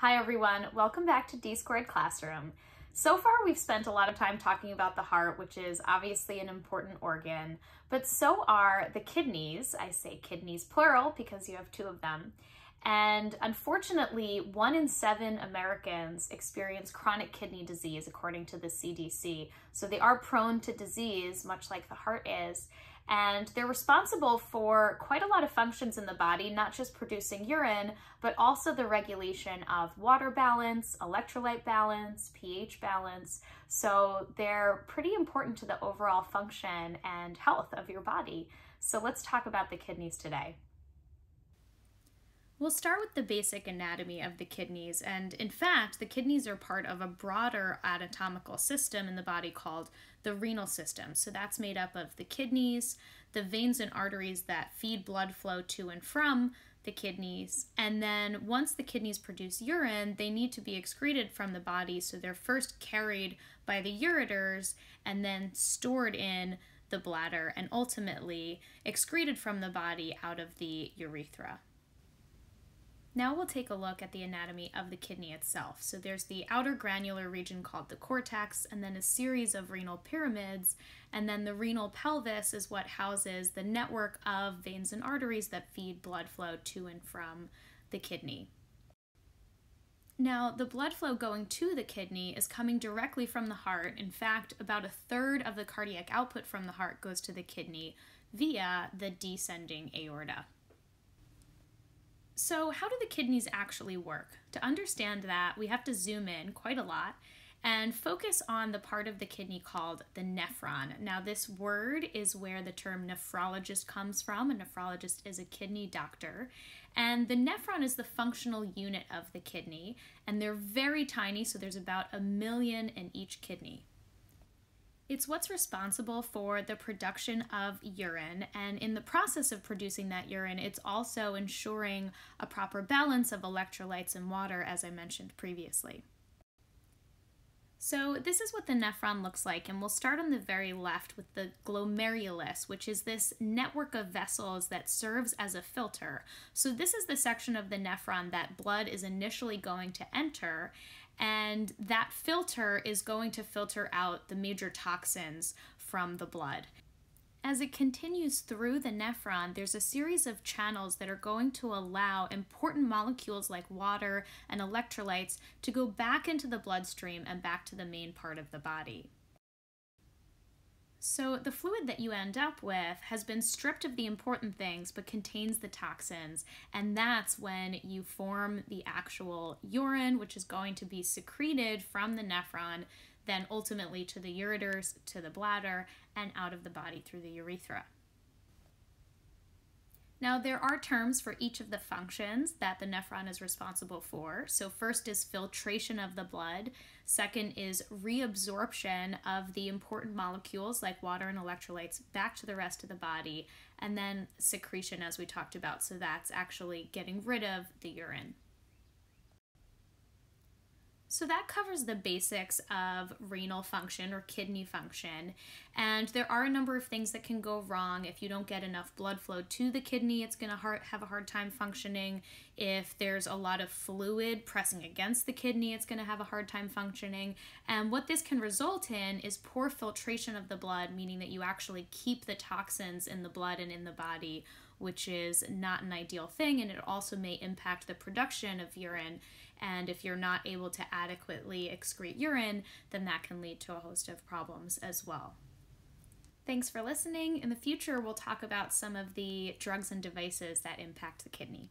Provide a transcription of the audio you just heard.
Hi everyone, welcome back to D Squared Classroom. So far we've spent a lot of time talking about the heart, which is obviously an important organ, but so are the kidneys. I say kidneys plural because you have two of them. And unfortunately, one in seven Americans experience chronic kidney disease according to the CDC. So they are prone to disease, much like the heart is and they're responsible for quite a lot of functions in the body, not just producing urine, but also the regulation of water balance, electrolyte balance, pH balance. So they're pretty important to the overall function and health of your body. So let's talk about the kidneys today. We'll start with the basic anatomy of the kidneys, and in fact, the kidneys are part of a broader anatomical system in the body called the renal system. So that's made up of the kidneys, the veins and arteries that feed blood flow to and from the kidneys, and then once the kidneys produce urine, they need to be excreted from the body, so they're first carried by the ureters and then stored in the bladder and ultimately excreted from the body out of the urethra. Now we'll take a look at the anatomy of the kidney itself. So there's the outer granular region called the cortex, and then a series of renal pyramids, and then the renal pelvis is what houses the network of veins and arteries that feed blood flow to and from the kidney. Now, the blood flow going to the kidney is coming directly from the heart. In fact, about a third of the cardiac output from the heart goes to the kidney via the descending aorta. So, how do the kidneys actually work? To understand that, we have to zoom in quite a lot and focus on the part of the kidney called the nephron. Now, this word is where the term nephrologist comes from. A nephrologist is a kidney doctor. And the nephron is the functional unit of the kidney, and they're very tiny, so there's about a million in each kidney. It's what's responsible for the production of urine, and in the process of producing that urine, it's also ensuring a proper balance of electrolytes and water, as I mentioned previously. So this is what the nephron looks like, and we'll start on the very left with the glomerulus, which is this network of vessels that serves as a filter. So this is the section of the nephron that blood is initially going to enter, and that filter is going to filter out the major toxins from the blood. As it continues through the nephron, there's a series of channels that are going to allow important molecules like water and electrolytes to go back into the bloodstream and back to the main part of the body. So the fluid that you end up with has been stripped of the important things but contains the toxins, and that's when you form the actual urine, which is going to be secreted from the nephron, then ultimately to the ureters, to the bladder, and out of the body through the urethra. Now, there are terms for each of the functions that the nephron is responsible for. So, first is filtration of the blood, second is reabsorption of the important molecules like water and electrolytes back to the rest of the body, and then secretion, as we talked about. So, that's actually getting rid of the urine. So that covers the basics of renal function or kidney function. And there are a number of things that can go wrong. If you don't get enough blood flow to the kidney, it's going to have a hard time functioning. If there's a lot of fluid pressing against the kidney, it's going to have a hard time functioning. And what this can result in is poor filtration of the blood, meaning that you actually keep the toxins in the blood and in the body, which is not an ideal thing. And it also may impact the production of urine and if you're not able to adequately excrete urine, then that can lead to a host of problems as well. Thanks for listening. In the future, we'll talk about some of the drugs and devices that impact the kidney.